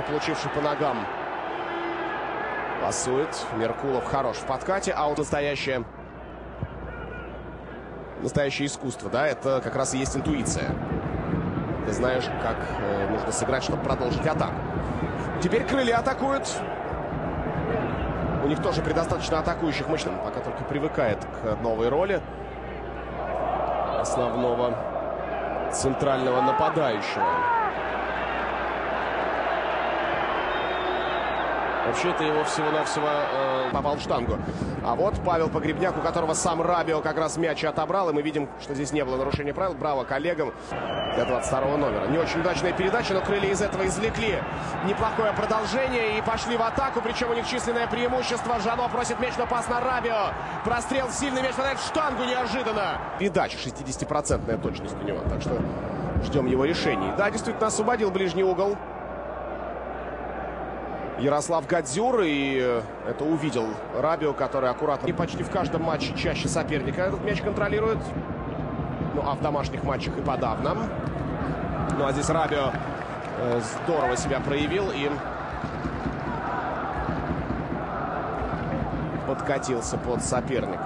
Получивший по ногам. Пасует. Меркулов хорош в подкате, а вот настоящее... Настоящее искусство, да, это как раз и есть интуиция. Ты знаешь, как э, нужно сыграть, чтобы продолжить атаку. Теперь крылья атакуют. У них тоже предостаточно атакующих мощных. Пока только привыкает к новой роли основного центрального нападающего. Вообще-то его всего-навсего э, попал в штангу. А вот Павел Погребняк, у которого сам Рабио как раз мяч отобрал. И мы видим, что здесь не было нарушения правил. Браво коллегам для 22 номера. Не очень удачная передача, но крылья из этого извлекли неплохое продолжение и пошли в атаку. Причем у них численное преимущество. Жано просит мяч, но пас на Рабио. Прострел, сильный мяч попадает штангу неожиданно. Передача 60% точность у него. Так что ждем его решений. Да, действительно, освободил ближний угол. Ярослав Гадзюр, и э, это увидел Рабио, который аккуратно и почти в каждом матче чаще соперника этот мяч контролирует. Ну, а в домашних матчах и подавно. Ну, а здесь Рабио э, здорово себя проявил и подкатился под соперника.